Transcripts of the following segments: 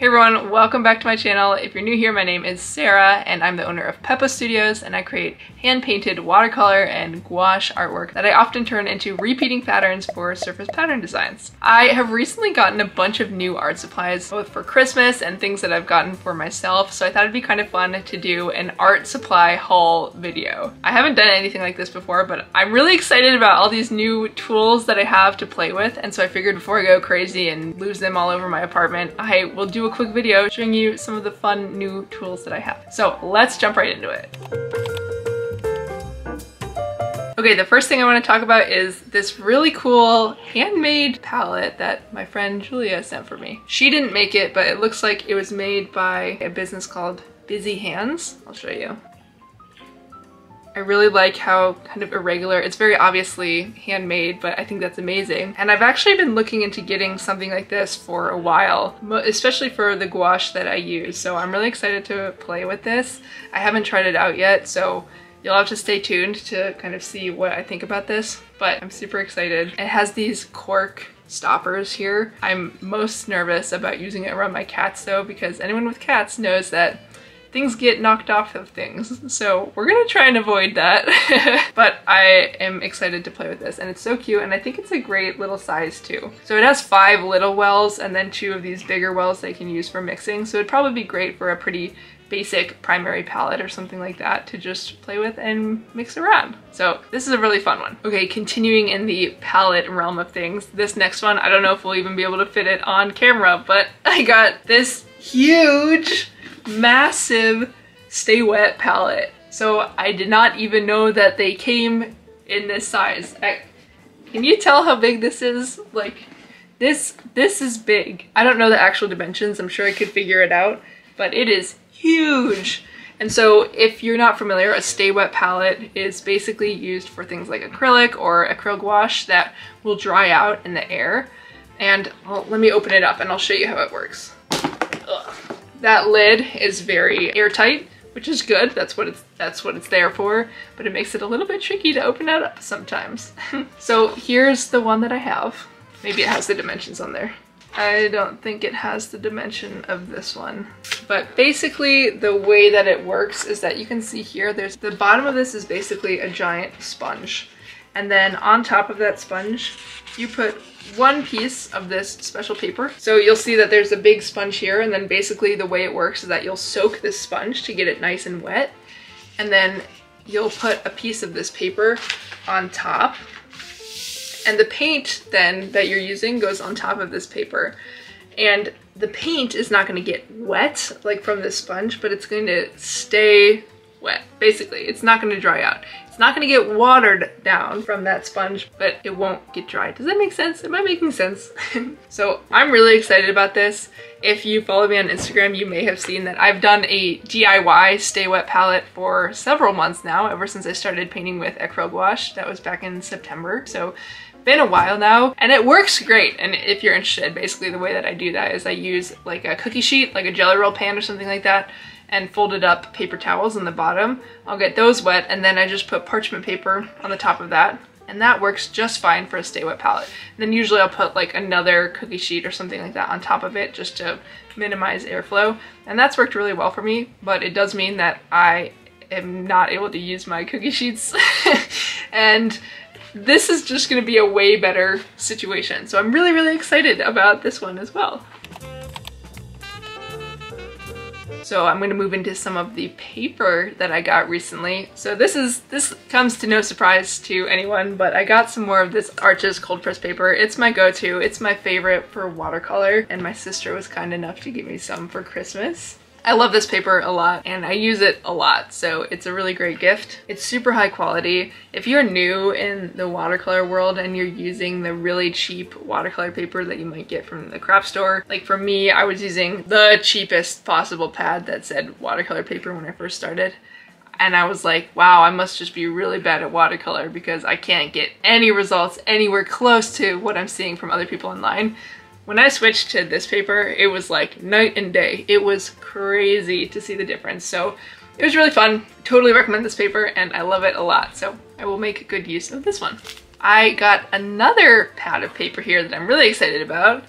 Hey everyone, welcome back to my channel. If you're new here, my name is Sarah and I'm the owner of Pepo Studios and I create hand-painted watercolor and gouache artwork that I often turn into repeating patterns for surface pattern designs. I have recently gotten a bunch of new art supplies, both for Christmas and things that I've gotten for myself, so I thought it'd be kind of fun to do an art supply haul video. I haven't done anything like this before, but I'm really excited about all these new tools that I have to play with, and so I figured before I go crazy and lose them all over my apartment, I will do a quick video showing you some of the fun new tools that I have. So let's jump right into it. Okay, the first thing I want to talk about is this really cool handmade palette that my friend Julia sent for me. She didn't make it, but it looks like it was made by a business called Busy Hands. I'll show you. I really like how kind of irregular, it's very obviously handmade, but I think that's amazing. And I've actually been looking into getting something like this for a while, especially for the gouache that I use. So I'm really excited to play with this. I haven't tried it out yet, so You'll have to stay tuned to kind of see what I think about this, but I'm super excited. It has these cork stoppers here. I'm most nervous about using it around my cats though, because anyone with cats knows that things get knocked off of things. So we're gonna try and avoid that. but I am excited to play with this and it's so cute and I think it's a great little size too. So it has five little wells and then two of these bigger wells they can use for mixing. So it'd probably be great for a pretty basic primary palette or something like that to just play with and mix around. So this is a really fun one. Okay, continuing in the palette realm of things, this next one, I don't know if we'll even be able to fit it on camera, but I got this huge massive Stay Wet palette. So I did not even know that they came in this size. I, can you tell how big this is? Like, this, this is big. I don't know the actual dimensions. I'm sure I could figure it out, but it is huge. And so if you're not familiar, a Stay Wet palette is basically used for things like acrylic or acrylic gouache that will dry out in the air. And well, let me open it up and I'll show you how it works. That lid is very airtight, which is good. That's what it's that's what it's there for, but it makes it a little bit tricky to open it up sometimes. so here's the one that I have. Maybe it has the dimensions on there. I don't think it has the dimension of this one. But basically the way that it works is that you can see here, there's the bottom of this is basically a giant sponge. And then on top of that sponge, you put one piece of this special paper. So you'll see that there's a big sponge here and then basically the way it works is that you'll soak this sponge to get it nice and wet. And then you'll put a piece of this paper on top. And the paint then that you're using goes on top of this paper. And the paint is not gonna get wet like from the sponge, but it's going to stay wet. Basically, it's not gonna dry out. It's not gonna get watered down from that sponge, but it won't get dry. Does that make sense? Am I making sense? so I'm really excited about this. If you follow me on Instagram, you may have seen that I've done a DIY Stay Wet palette for several months now, ever since I started painting with acrylic gouache. That was back in September. So been a while now and it works great and if you're interested basically the way that I do that is I use like a cookie sheet like a jelly roll pan or something like that and folded up paper towels in the bottom. I'll get those wet and then I just put parchment paper on the top of that and that works just fine for a stay wet palette. And then usually I'll put like another cookie sheet or something like that on top of it just to minimize airflow. And that's worked really well for me, but it does mean that I am not able to use my cookie sheets. and this is just gonna be a way better situation. So I'm really, really excited about this one as well. So I'm gonna move into some of the paper that I got recently. So this is, this comes to no surprise to anyone, but I got some more of this Arches cold press paper. It's my go-to, it's my favorite for watercolor, and my sister was kind enough to give me some for Christmas. I love this paper a lot and I use it a lot, so it's a really great gift. It's super high quality. If you're new in the watercolor world and you're using the really cheap watercolor paper that you might get from the craft store, like for me, I was using the cheapest possible pad that said watercolor paper when I first started. And I was like, wow, I must just be really bad at watercolor because I can't get any results anywhere close to what I'm seeing from other people online. When I switched to this paper, it was like night and day. It was crazy to see the difference. So it was really fun. Totally recommend this paper and I love it a lot. So I will make good use of this one. I got another pad of paper here that I'm really excited about.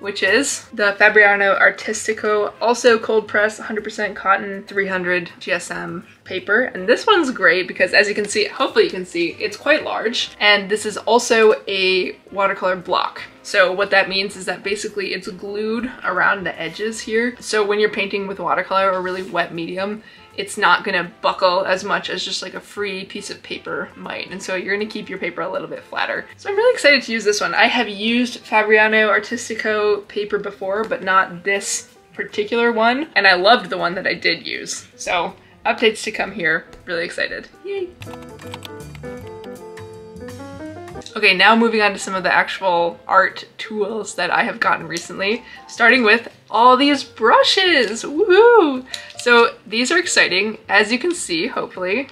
Which is the Fabriano Artistico, also cold press, 100% cotton, 300 GSM paper. And this one's great because as you can see, hopefully you can see, it's quite large. And this is also a watercolor block. So what that means is that basically it's glued around the edges here. So when you're painting with watercolor or really wet medium, it's not gonna buckle as much as just like a free piece of paper might. And so you're gonna keep your paper a little bit flatter. So I'm really excited to use this one. I have used Fabriano Artistico paper before, but not this particular one. And I loved the one that I did use. So updates to come here. Really excited. Yay. Okay, now moving on to some of the actual art tools that I have gotten recently, starting with all these brushes, woohoo! So these are exciting. As you can see, hopefully,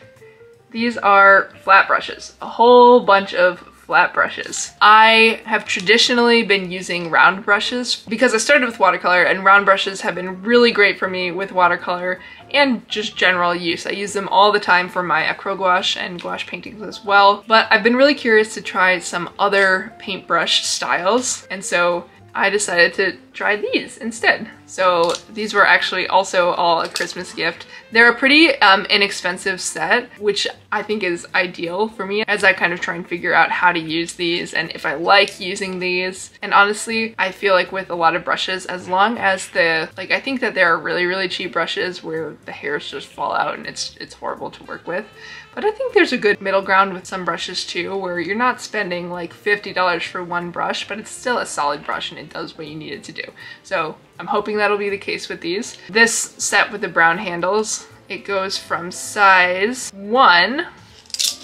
these are flat brushes, a whole bunch of flat brushes. I have traditionally been using round brushes because I started with watercolor and round brushes have been really great for me with watercolor and just general use. I use them all the time for my acro gouache and gouache paintings as well. But I've been really curious to try some other paintbrush styles and so I decided to try these instead. So these were actually also all a Christmas gift. They're a pretty um, inexpensive set, which I think is ideal for me as I kind of try and figure out how to use these and if I like using these. And honestly, I feel like with a lot of brushes, as long as the, like I think that there are really, really cheap brushes where the hairs just fall out and it's, it's horrible to work with. But I think there's a good middle ground with some brushes too, where you're not spending like $50 for one brush, but it's still a solid brush and it does what you need it to do. So I'm hoping that'll be the case with these. This set with the brown handles, it goes from size one,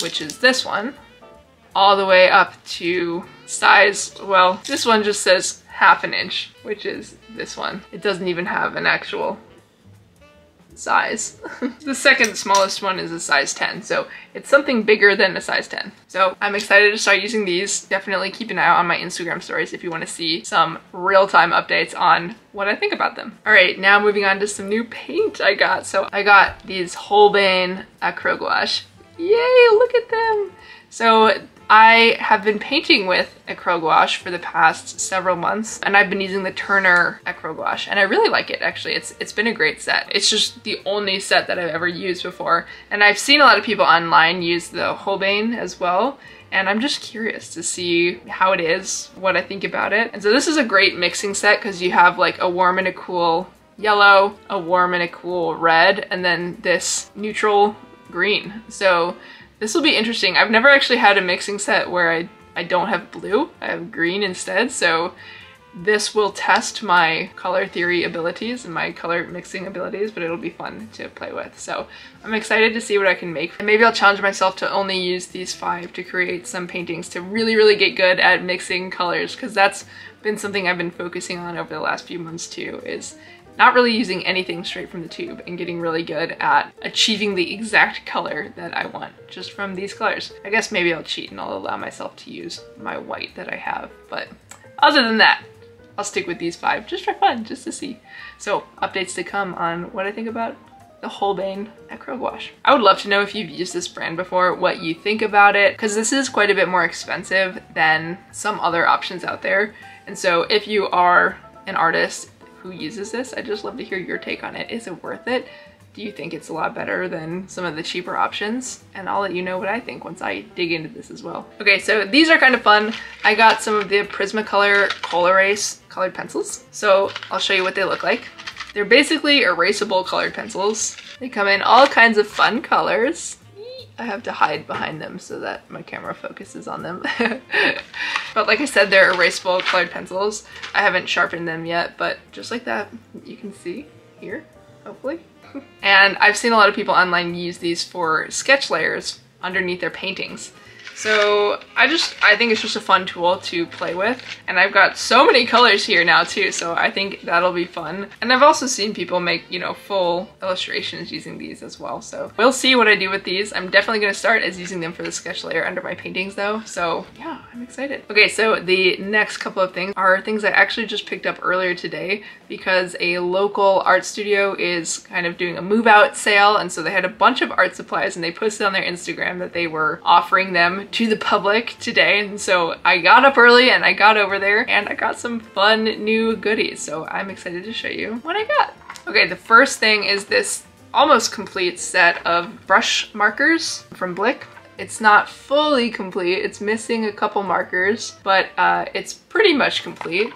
which is this one, all the way up to size, well, this one just says half an inch, which is this one. It doesn't even have an actual size. the second smallest one is a size 10, so it's something bigger than a size 10. So I'm excited to start using these. Definitely keep an eye out on my Instagram stories if you want to see some real-time updates on what I think about them. All right, now moving on to some new paint I got. So I got these Holbein acrylic gouache. Yay, look at them. So I have been painting with acrylic gouache for the past several months and I've been using the Turner acrylic gouache and I really like it actually. It's It's been a great set. It's just the only set that I've ever used before and I've seen a lot of people online use the Holbein as well and I'm just curious to see how it is, what I think about it. And so this is a great mixing set because you have like a warm and a cool yellow, a warm and a cool red, and then this neutral green. So this will be interesting. I've never actually had a mixing set where I, I don't have blue. I have green instead, so this will test my color theory abilities and my color mixing abilities, but it'll be fun to play with. So I'm excited to see what I can make. And maybe I'll challenge myself to only use these five to create some paintings to really, really get good at mixing colors because that's been something I've been focusing on over the last few months too, is not really using anything straight from the tube and getting really good at achieving the exact color that I want just from these colors. I guess maybe I'll cheat and I'll allow myself to use my white that I have, but other than that, I'll stick with these five just for fun, just to see. So updates to come on what I think about the Holbein Acrylic Gouache. I would love to know if you've used this brand before, what you think about it, because this is quite a bit more expensive than some other options out there. And so if you are an artist who uses this. I'd just love to hear your take on it. Is it worth it? Do you think it's a lot better than some of the cheaper options? And I'll let you know what I think once I dig into this as well. Okay, so these are kind of fun. I got some of the Prismacolor Col-Erase colored pencils. So I'll show you what they look like. They're basically erasable colored pencils. They come in all kinds of fun colors. I have to hide behind them so that my camera focuses on them. but like I said, they're erasable colored pencils. I haven't sharpened them yet, but just like that, you can see here, hopefully. and I've seen a lot of people online use these for sketch layers underneath their paintings. So I just, I think it's just a fun tool to play with. And I've got so many colors here now too, so I think that'll be fun. And I've also seen people make, you know, full illustrations using these as well. So we'll see what I do with these. I'm definitely gonna start as using them for the sketch layer under my paintings though. So yeah, I'm excited. Okay, so the next couple of things are things I actually just picked up earlier today because a local art studio is kind of doing a move out sale. And so they had a bunch of art supplies and they posted on their Instagram that they were offering them to the public today. And so I got up early and I got over there and I got some fun new goodies. So I'm excited to show you what I got. Okay, the first thing is this almost complete set of brush markers from Blick. It's not fully complete, it's missing a couple markers, but uh, it's pretty much complete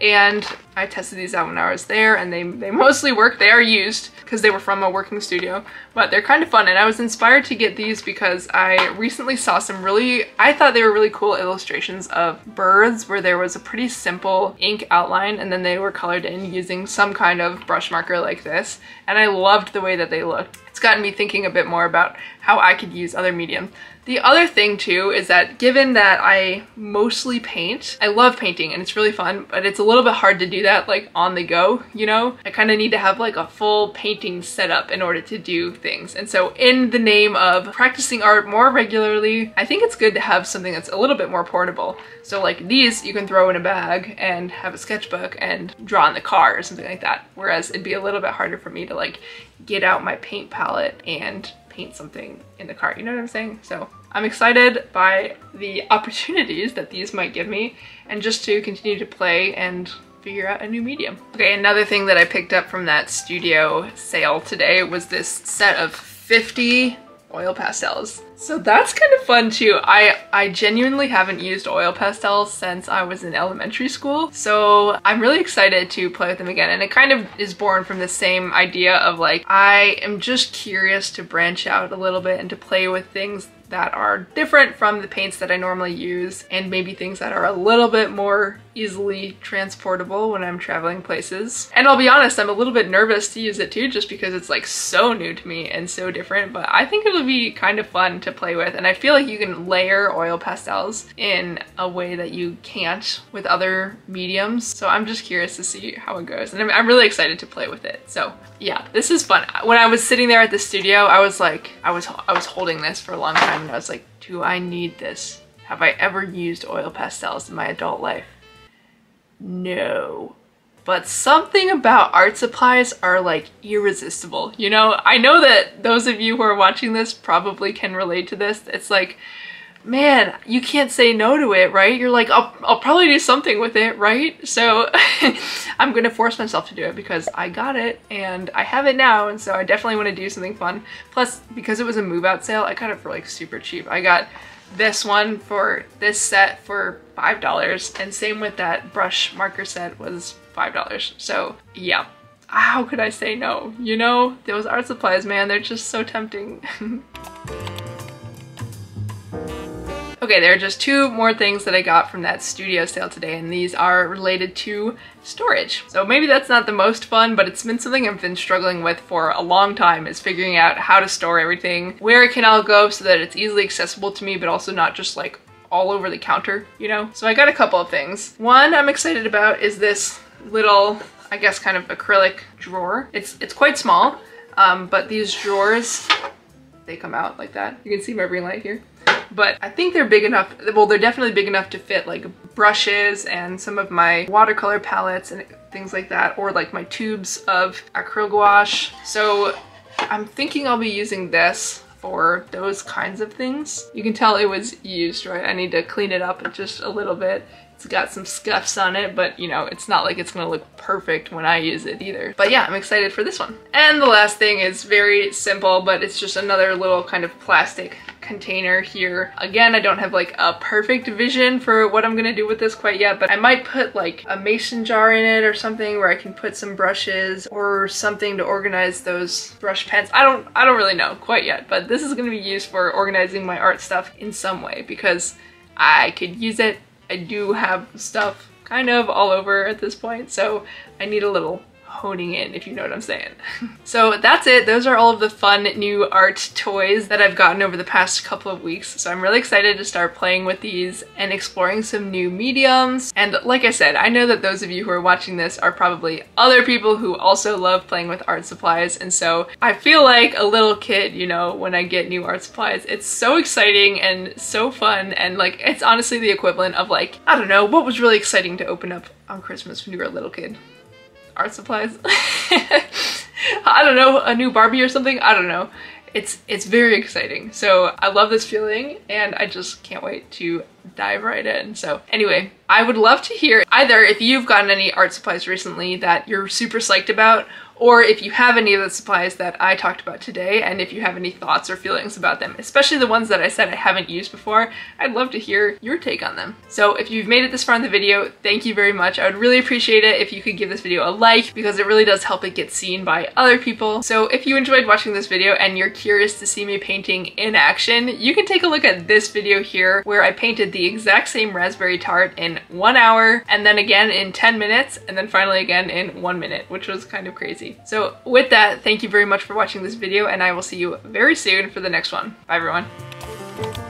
and I tested these out when I was there and they, they mostly work. They are used because they were from a working studio, but they're kind of fun and I was inspired to get these because I recently saw some really, I thought they were really cool illustrations of birds where there was a pretty simple ink outline and then they were colored in using some kind of brush marker like this and I loved the way that they looked. It's gotten me thinking a bit more about how I could use other mediums. The other thing too is that given that I mostly paint, I love painting and it's really fun, but it's a little bit hard to do that like on the go, you know? I kind of need to have like a full painting setup in order to do things. And so in the name of practicing art more regularly, I think it's good to have something that's a little bit more portable. So like these you can throw in a bag and have a sketchbook and draw in the car or something like that. Whereas it'd be a little bit harder for me to like get out my paint palette and paint something in the car. You know what I'm saying? So I'm excited by the opportunities that these might give me and just to continue to play and figure out a new medium. Okay, another thing that I picked up from that studio sale today was this set of 50 oil pastels. So that's kind of fun too. I, I genuinely haven't used oil pastels since I was in elementary school. So I'm really excited to play with them again. And it kind of is born from the same idea of like, I am just curious to branch out a little bit and to play with things that are different from the paints that I normally use and maybe things that are a little bit more easily transportable when I'm traveling places. And I'll be honest, I'm a little bit nervous to use it too just because it's like so new to me and so different, but I think it'll be kind of fun to play with. And I feel like you can layer oil pastels in a way that you can't with other mediums. So I'm just curious to see how it goes. And I'm, I'm really excited to play with it. So yeah, this is fun. When I was sitting there at the studio, I was like, I was, I was holding this for a long time and I was like, do I need this? Have I ever used oil pastels in my adult life? No. But something about art supplies are like irresistible. You know, I know that those of you who are watching this probably can relate to this. It's like, man, you can't say no to it, right? You're like, I'll, I'll probably do something with it, right? So I'm gonna force myself to do it because I got it and I have it now. And so I definitely wanna do something fun. Plus, because it was a move out sale, I got it for like super cheap. I got this one for this set for $5 and same with that brush marker set was $5. So yeah, how could I say no? You know, those art supplies, man, they're just so tempting. Okay, there are just two more things that I got from that studio sale today, and these are related to storage. So maybe that's not the most fun, but it's been something I've been struggling with for a long time is figuring out how to store everything, where it can all go so that it's easily accessible to me, but also not just like all over the counter, you know? So I got a couple of things. One I'm excited about is this little, I guess kind of acrylic drawer. It's, it's quite small, um, but these drawers, they come out like that. You can see my ring light here but I think they're big enough, well they're definitely big enough to fit like brushes and some of my watercolor palettes and things like that or like my tubes of acrylic gouache. So I'm thinking I'll be using this for those kinds of things. You can tell it was used, right? I need to clean it up just a little bit. It's got some scuffs on it, but you know, it's not like it's gonna look perfect when I use it either. But yeah, I'm excited for this one. And the last thing is very simple, but it's just another little kind of plastic container here. Again, I don't have like a perfect vision for what I'm gonna do with this quite yet, but I might put like a mason jar in it or something where I can put some brushes or something to organize those brush pens. I don't, I don't really know quite yet, but this is gonna be used for organizing my art stuff in some way because I could use it I do have stuff kind of all over at this point, so I need a little honing in, if you know what I'm saying. so that's it. Those are all of the fun new art toys that I've gotten over the past couple of weeks. So I'm really excited to start playing with these and exploring some new mediums. And like I said, I know that those of you who are watching this are probably other people who also love playing with art supplies. And so I feel like a little kid, you know, when I get new art supplies. It's so exciting and so fun. And like, it's honestly the equivalent of like, I don't know, what was really exciting to open up on Christmas when you were a little kid? Art supplies. I don't know, a new Barbie or something? I don't know. it's it's very exciting. So I love this feeling and I just can't wait to dive right in. So anyway, I would love to hear either if you've gotten any art supplies recently that you're super psyched about or if you have any of the supplies that I talked about today and if you have any thoughts or feelings about them, especially the ones that I said I haven't used before, I'd love to hear your take on them. So if you've made it this far in the video, thank you very much. I would really appreciate it if you could give this video a like because it really does help it get seen by other people. So if you enjoyed watching this video and you're curious to see me painting in action, you can take a look at this video here where I painted the exact same raspberry tart in one hour and then again in 10 minutes and then finally again in one minute, which was kind of crazy. So with that, thank you very much for watching this video and I will see you very soon for the next one. Bye everyone.